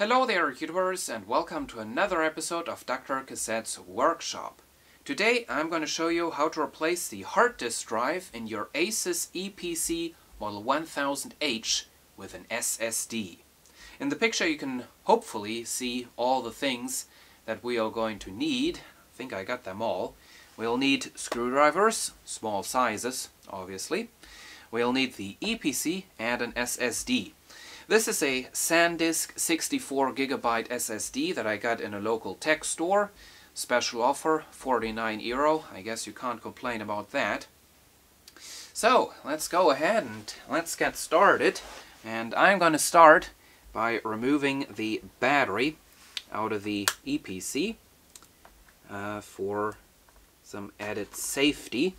Hello there YouTubers and welcome to another episode of Dr. Cassette's workshop. Today I'm going to show you how to replace the hard disk drive in your Asus Eee PC Model 1000H with an SSD. In the picture you can hopefully see all the things that we are going to need. I think I got them all. We'll need screwdrivers, small sizes obviously. We'll need the Eee PC and an SSD. This is a SanDisk 64GB SSD that I got in a local tech store. Special offer, 49 euro. I guess you can't complain about that. So, let's go ahead and let's get started. And I'm going to start by removing the battery out of the Eee PC uh, for some added safety.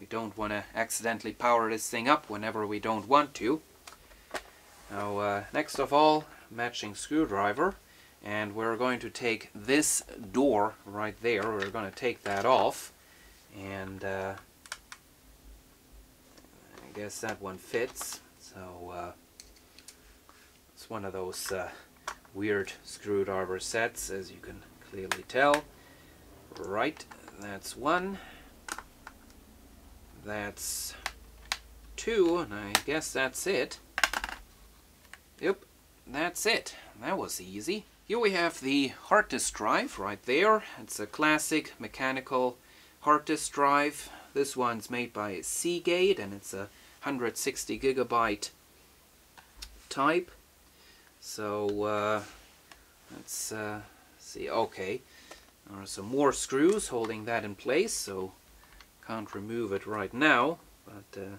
We don't want to accidentally power this thing up whenever we don't want to. Now, uh, next of all, matching screwdriver. And we're going to take this door right there, we're going to take that off. And uh, I guess that one fits. So, uh, it's one of those uh, weird screwdriver sets, as you can clearly tell. Right, that's one. That's two, and I guess that's it. Yep, that's it. That was easy. Here we have the hard disk drive right there. It's a classic mechanical hard disk drive. This one's made by Seagate and it's a 160 gigabyte type. So uh, let's uh, see. Okay, there are some more screws holding that in place, so can't remove it right now. But uh,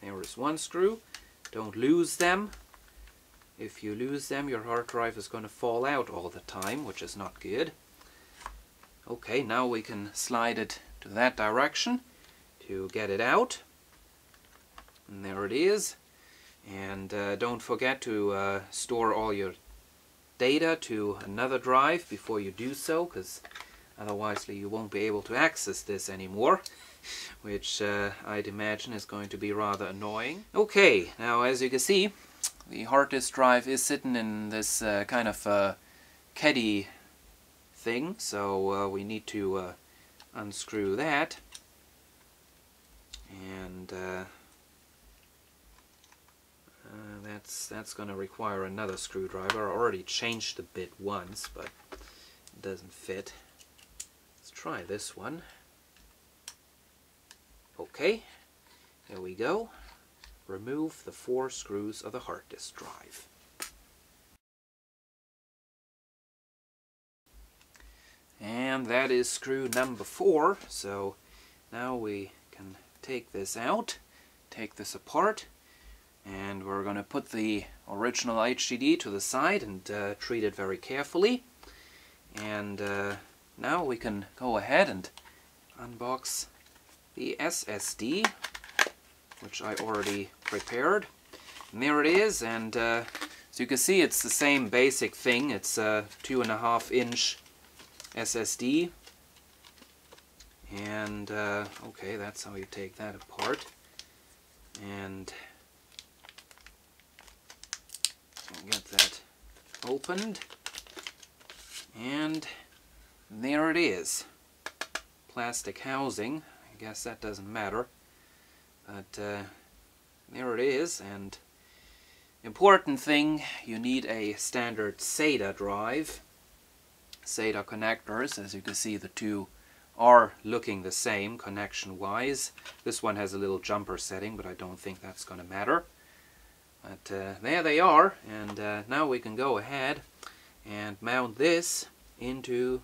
there is one screw. Don't lose them. If you lose them, your hard drive is going to fall out all the time, which is not good. Okay, now we can slide it to that direction to get it out. And there it is. And uh, don't forget to uh, store all your data to another drive before you do so, because otherwise you won't be able to access this anymore, which uh, I'd imagine is going to be rather annoying. Okay, now as you can see, the hard disk drive is sitting in this uh, kind of uh, caddy thing, so uh, we need to uh, unscrew that. And uh, that's that's going to require another screwdriver. I already changed the bit once, but it doesn't fit. Let's try this one. Okay, there we go remove the four screws of the hard disk drive. And that is screw number four, so now we can take this out, take this apart, and we're going to put the original HDD to the side and uh, treat it very carefully. And uh, now we can go ahead and unbox the SSD which I already prepared. And there it is, and uh, as you can see, it's the same basic thing. It's a two and a half inch SSD. And, uh, okay, that's how you take that apart. And get that opened. And there it is. Plastic housing. I guess that doesn't matter. But uh, there it is, and important thing, you need a standard SATA drive. SATA connectors, as you can see the two are looking the same connection-wise. This one has a little jumper setting, but I don't think that's going to matter. But uh, there they are, and uh, now we can go ahead and mount this into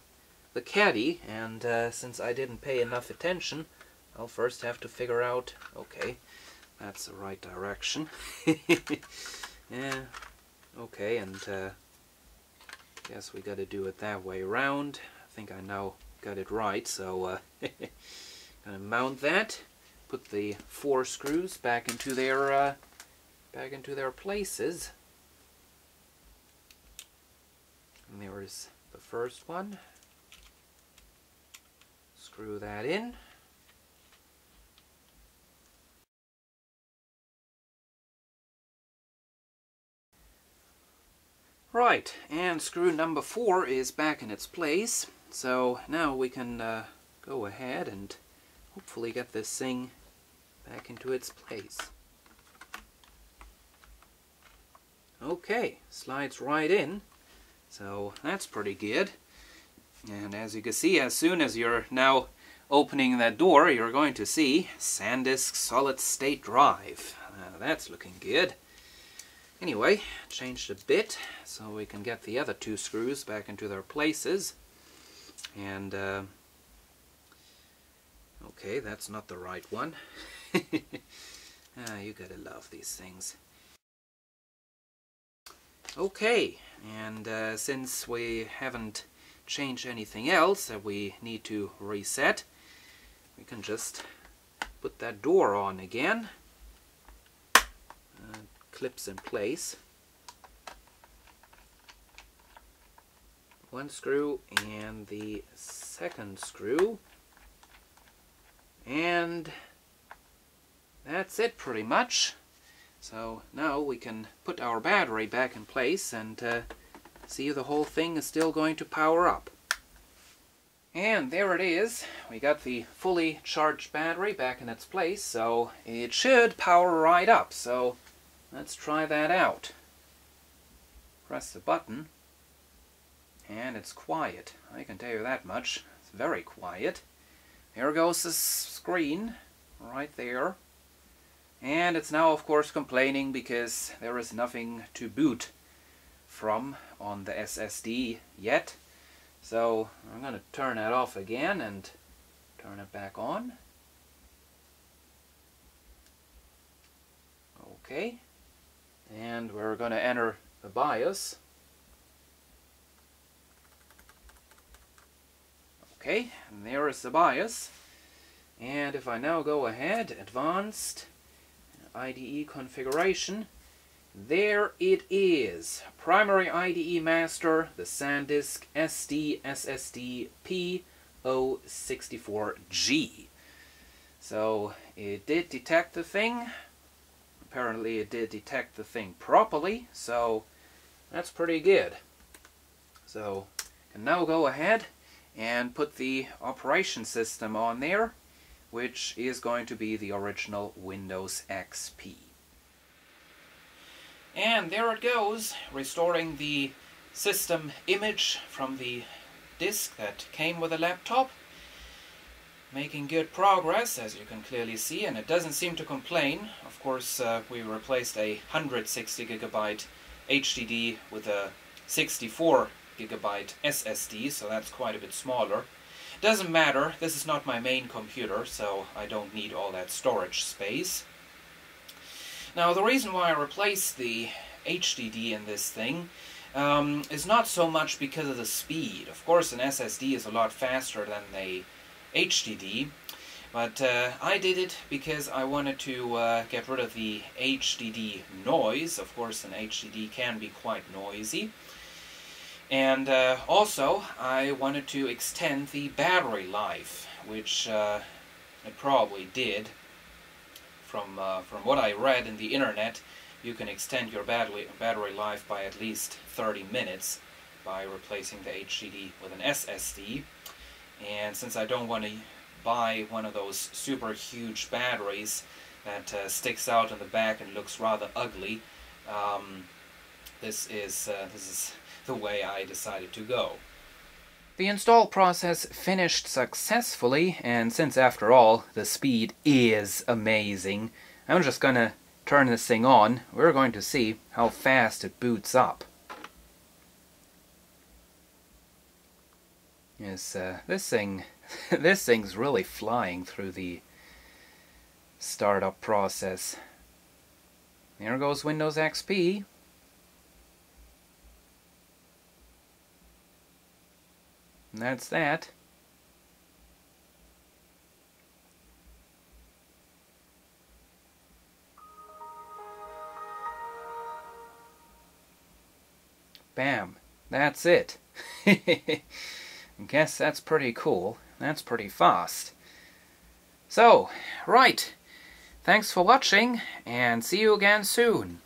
the caddy, and uh, since I didn't pay enough attention, I'll first have to figure out, okay, that's the right direction. yeah, okay, and uh, guess we got to do it that way around. I think I now got it right, so uh, gonna mount that, put the four screws back into their uh, back into their places. And there is the first one. Screw that in. Right, and screw number four is back in its place. So now we can uh, go ahead and hopefully get this thing back into its place. Okay, slides right in. So that's pretty good. And as you can see, as soon as you're now opening that door, you're going to see SanDisk solid state drive. Uh, that's looking good. Anyway, changed a bit so we can get the other two screws back into their places. And, uh, okay, that's not the right one. ah, you gotta love these things. Okay, and uh, since we haven't changed anything else that we need to reset, we can just put that door on again. Clips in place. One screw and the second screw. And that's it pretty much. So now we can put our battery back in place and uh, see the whole thing is still going to power up. And there it is. We got the fully charged battery back in its place, so it should power right up. So let's try that out. Press the button, and it's quiet. I can tell you that much. It's very quiet. There goes the screen, right there. And it's now of course complaining because there is nothing to boot from on the SSD yet. So I'm going to turn that off again and turn it back on. Okay. And we're going to enter the BIOS. Okay, and there is the BIOS. And if I now go ahead, Advanced, IDE configuration. There it is. Primary IDE master, the SanDisk SD SSD P064G. So it did detect the thing. Apparently it did detect the thing properly, so that's pretty good. So can now go ahead and put the operation system on there which is going to be the original Windows XP. And there it goes, restoring the system image from the disk that came with the laptop. Making good progress, as you can clearly see, and it doesn't seem to complain. Of course, uh, we replaced a 160 gigabyte HDD with a 64 gigabyte SSD, so that's quite a bit smaller. Doesn't matter, this is not my main computer, so I don't need all that storage space. Now the reason why I replaced the HDD in this thing um, is not so much because of the speed. Of course an SSD is a lot faster than the HDD, but uh, I did it because I wanted to uh, get rid of the HDD noise. Of course an HDD can be quite noisy. And uh, also, I wanted to extend the battery life, which uh, it probably did. From, uh, from what I read in the internet, you can extend your battery, battery life by at least 30 minutes by replacing the HDD with an SSD. And since I don't want to buy one of those super huge batteries that uh, sticks out in the back and looks rather ugly, um, this is uh, this is the way I decided to go. The install process finished successfully, and since after all, the speed is amazing, I'm just gonna turn this thing on. We're going to see how fast it boots up. Yes, uh, this thing, this thing's really flying through the startup process. There goes Windows XP. And that's that. Bam. That's it. Guess that's pretty cool. That's pretty fast. So, right. Thanks for watching, and see you again soon.